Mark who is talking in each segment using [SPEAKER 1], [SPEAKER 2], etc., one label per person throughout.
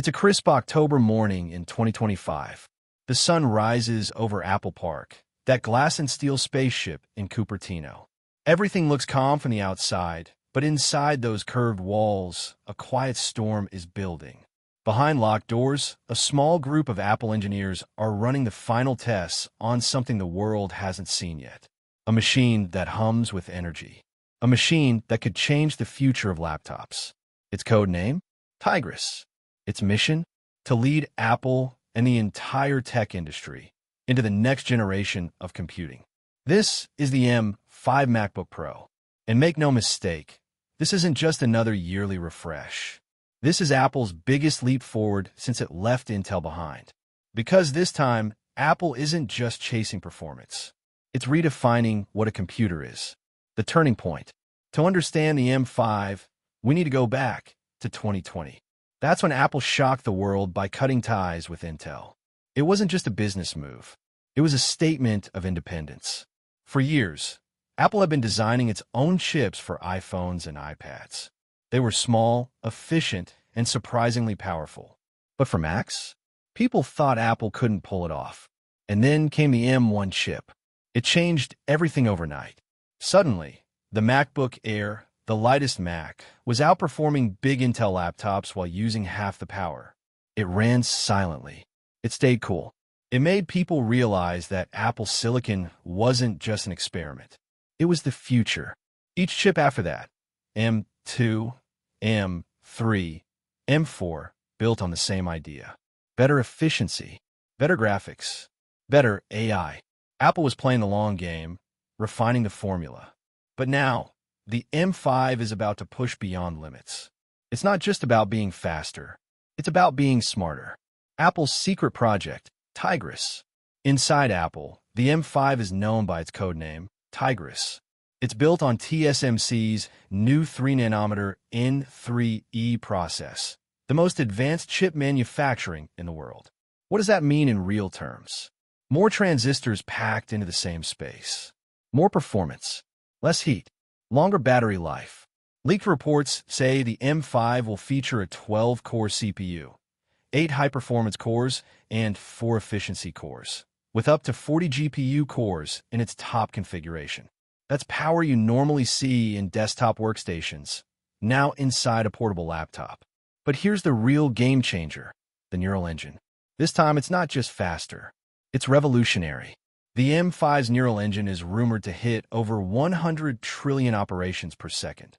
[SPEAKER 1] It's a crisp October morning in 2025. The sun rises over Apple Park, that glass and steel spaceship in Cupertino. Everything looks calm from the outside, but inside those curved walls, a quiet storm is building. Behind locked doors, a small group of Apple engineers are running the final tests on something the world hasn't seen yet. A machine that hums with energy. A machine that could change the future of laptops. Its code name? Tigris. Its mission? To lead Apple and the entire tech industry into the next generation of computing. This is the M5 MacBook Pro. And make no mistake, this isn't just another yearly refresh. This is Apple's biggest leap forward since it left Intel behind. Because this time, Apple isn't just chasing performance. It's redefining what a computer is. The turning point. To understand the M5, we need to go back to 2020. That's when Apple shocked the world by cutting ties with Intel. It wasn't just a business move. It was a statement of independence. For years, Apple had been designing its own chips for iPhones and iPads. They were small, efficient, and surprisingly powerful. But for Macs, people thought Apple couldn't pull it off. And then came the M1 chip. It changed everything overnight. Suddenly, the MacBook Air the lightest Mac, was outperforming big Intel laptops while using half the power. It ran silently. It stayed cool. It made people realize that Apple Silicon wasn't just an experiment. It was the future. Each chip after that, M2, M3, M4, built on the same idea. Better efficiency, better graphics, better AI. Apple was playing the long game, refining the formula. But now, the M5 is about to push beyond limits. It's not just about being faster. It's about being smarter. Apple's secret project, Tigris. Inside Apple, the M5 is known by its codename, Tigris. It's built on TSMC's new 3-nanometer N3E process, the most advanced chip manufacturing in the world. What does that mean in real terms? More transistors packed into the same space. More performance. Less heat. Longer battery life. Leaked reports say the M5 will feature a 12-core CPU, 8 high-performance cores, and 4 efficiency cores, with up to 40 GPU cores in its top configuration. That's power you normally see in desktop workstations, now inside a portable laptop. But here's the real game changer, the Neural Engine. This time it's not just faster, it's revolutionary. The M5's neural engine is rumored to hit over 100 trillion operations per second.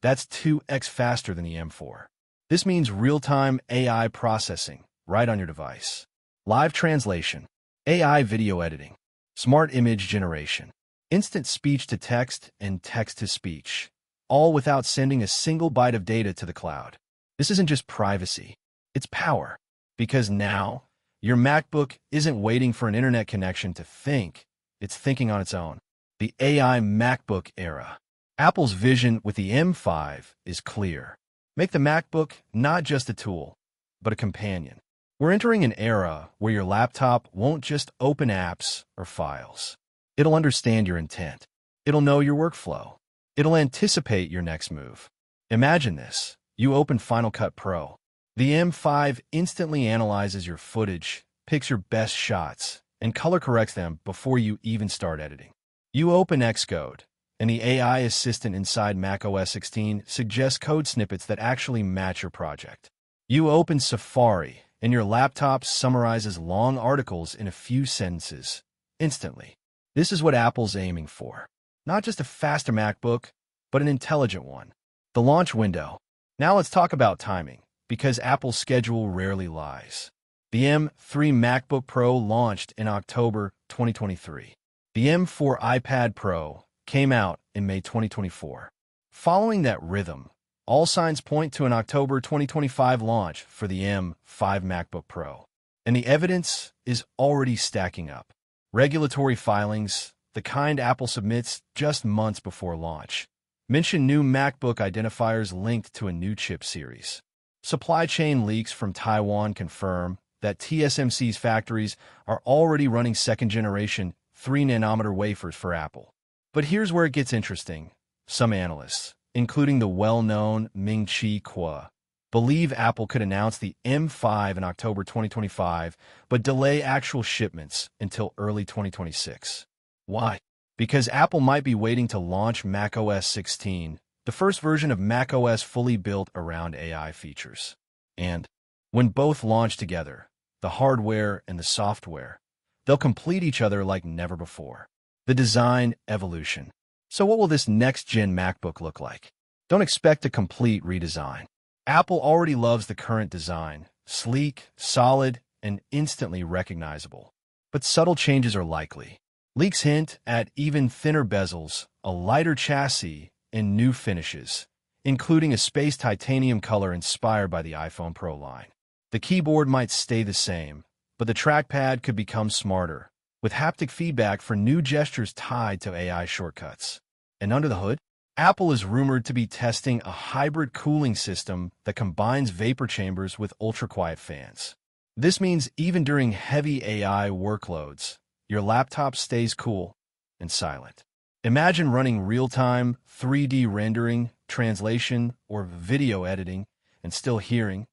[SPEAKER 1] That's 2x faster than the M4. This means real-time AI processing right on your device. Live translation, AI video editing, smart image generation, instant speech-to-text and text-to-speech, all without sending a single byte of data to the cloud. This isn't just privacy, it's power. Because now, your MacBook isn't waiting for an internet connection to think, it's thinking on its own. The AI MacBook era. Apple's vision with the M5 is clear. Make the MacBook not just a tool, but a companion. We're entering an era where your laptop won't just open apps or files. It'll understand your intent. It'll know your workflow. It'll anticipate your next move. Imagine this. You open Final Cut Pro. The M5 instantly analyzes your footage, picks your best shots, and color corrects them before you even start editing. You open Xcode, and the AI assistant inside macOS 16 suggests code snippets that actually match your project. You open Safari, and your laptop summarizes long articles in a few sentences, instantly. This is what Apple's aiming for. Not just a faster MacBook, but an intelligent one. The launch window. Now let's talk about timing because Apple's schedule rarely lies. The M3 MacBook Pro launched in October 2023. The M4 iPad Pro came out in May 2024. Following that rhythm, all signs point to an October 2025 launch for the M5 MacBook Pro. And the evidence is already stacking up. Regulatory filings, the kind Apple submits just months before launch, mention new MacBook identifiers linked to a new chip series. Supply chain leaks from Taiwan confirm that TSMC's factories are already running second-generation 3-nanometer wafers for Apple. But here's where it gets interesting. Some analysts, including the well-known Ming-Chi Kuo, believe Apple could announce the M5 in October 2025, but delay actual shipments until early 2026. Why? Because Apple might be waiting to launch macOS 16, the first version of macOS fully built around AI features. And when both launch together, the hardware and the software, they'll complete each other like never before. The design evolution. So what will this next-gen MacBook look like? Don't expect a complete redesign. Apple already loves the current design, sleek, solid, and instantly recognizable. But subtle changes are likely. Leaks hint at even thinner bezels, a lighter chassis, and new finishes, including a space titanium color inspired by the iPhone Pro line. The keyboard might stay the same, but the trackpad could become smarter, with haptic feedback for new gestures tied to AI shortcuts. And under the hood, Apple is rumored to be testing a hybrid cooling system that combines vapor chambers with ultra-quiet fans. This means even during heavy AI workloads, your laptop stays cool and silent. Imagine running real-time 3D rendering, translation, or video editing and still hearing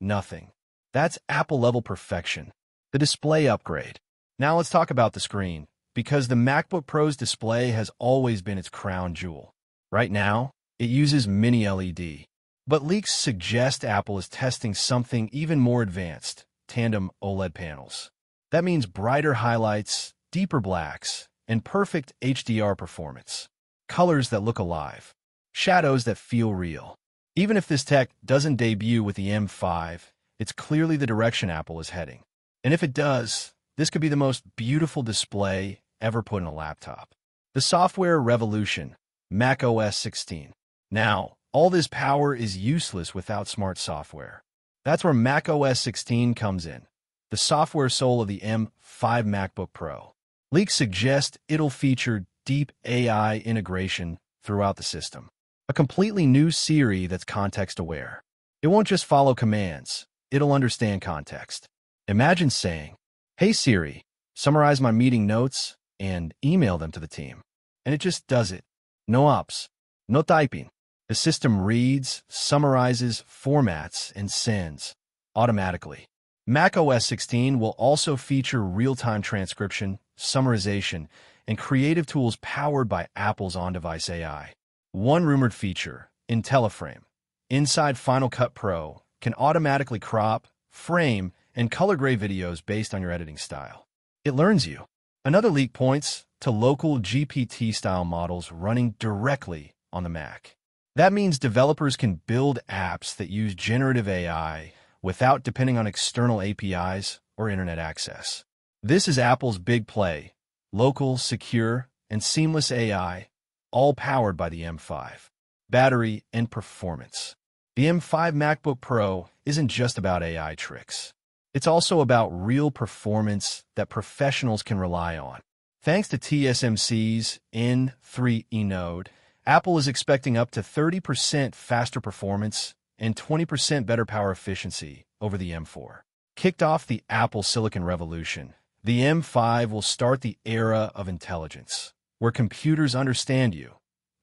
[SPEAKER 1] nothing. That's Apple-level perfection. The display upgrade. Now let's talk about the screen, because the MacBook Pro's display has always been its crown jewel. Right now, it uses mini LED, but leaks suggest Apple is testing something even more advanced, tandem OLED panels. That means brighter highlights, deeper blacks, and perfect HDR performance. Colors that look alive. Shadows that feel real. Even if this tech doesn't debut with the M5, it's clearly the direction Apple is heading. And if it does, this could be the most beautiful display ever put in a laptop. The software revolution, Mac OS 16. Now, all this power is useless without smart software. That's where Mac OS 16 comes in, the software soul of the M5 MacBook Pro. Leaks suggest it'll feature deep AI integration throughout the system. A completely new Siri that's context-aware. It won't just follow commands, it'll understand context. Imagine saying, Hey Siri, summarize my meeting notes and email them to the team. And it just does it. No ops, no typing. The system reads, summarizes, formats, and sends automatically. Mac OS 16 will also feature real-time transcription, summarization, and creative tools powered by Apple's on-device AI. One rumored feature, IntelliFrame, inside Final Cut Pro, can automatically crop, frame, and color grade videos based on your editing style. It learns you. Another leak points to local GPT-style models running directly on the Mac. That means developers can build apps that use generative AI without depending on external APIs or internet access. This is Apple's big play, local, secure, and seamless AI, all powered by the M5. Battery and performance. The M5 MacBook Pro isn't just about AI tricks. It's also about real performance that professionals can rely on. Thanks to TSMC's N3E node, Apple is expecting up to 30% faster performance and 20% better power efficiency over the M4. Kicked off the Apple Silicon Revolution, the M5 will start the era of intelligence, where computers understand you,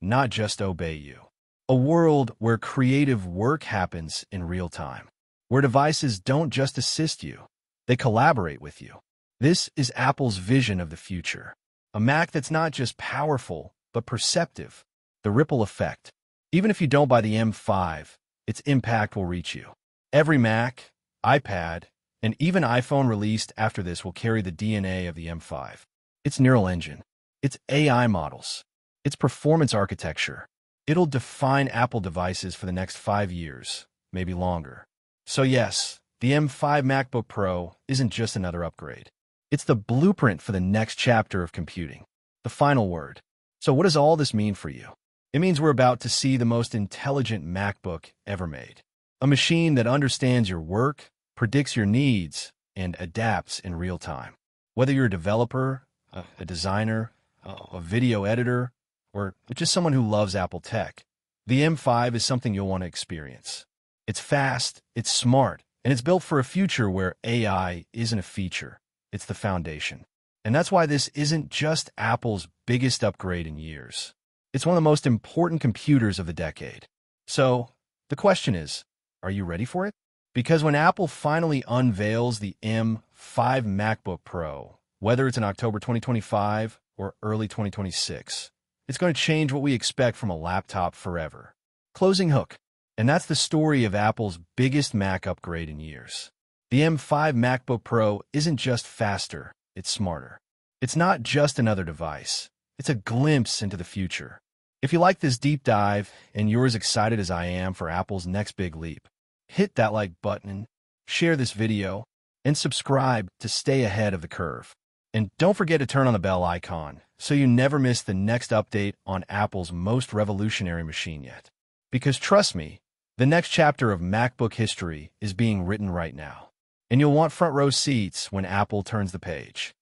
[SPEAKER 1] not just obey you. A world where creative work happens in real time where devices don't just assist you, they collaborate with you. This is Apple's vision of the future. A Mac that's not just powerful, but perceptive. The ripple effect. Even if you don't buy the M5, its impact will reach you. Every Mac, iPad, and even iPhone released after this will carry the DNA of the M5. Its neural engine, its AI models, its performance architecture. It'll define Apple devices for the next five years, maybe longer. So yes, the M5 MacBook Pro isn't just another upgrade. It's the blueprint for the next chapter of computing, the final word. So what does all this mean for you? It means we're about to see the most intelligent MacBook ever made. A machine that understands your work, predicts your needs, and adapts in real time. Whether you're a developer, a, designer, a video editor, or just someone who loves Apple tech, the M5 is something you'll want to experience. It's fast, it's smart, and it's built for a future where AI isn't a feature, it's the foundation. And that's why this isn't just Apple's biggest upgrade in years. It's one of the most important computers of the decade. So, the question is, Are you ready for it? Because when Apple finally unveils the M5 MacBook Pro, whether it's in October 2025 or early 2026, it's going to change what we expect from a laptop forever. Closing hook. And that's the story of Apple's biggest Mac upgrade in years. The M5 MacBook Pro isn't just faster, it's smarter. It's not just another device. It's a glimpse into the future. If you like this deep dive and you're as excited as I am for Apple's next big leap, hit that like button, share this video, and subscribe to stay ahead of the curve. And don't forget to turn on the bell icon so you never miss the next update on Apple's most revolutionary machine yet. Because trust me, the next chapter of MacBook history is being written right now. And you'll want front row seats when Apple turns the page.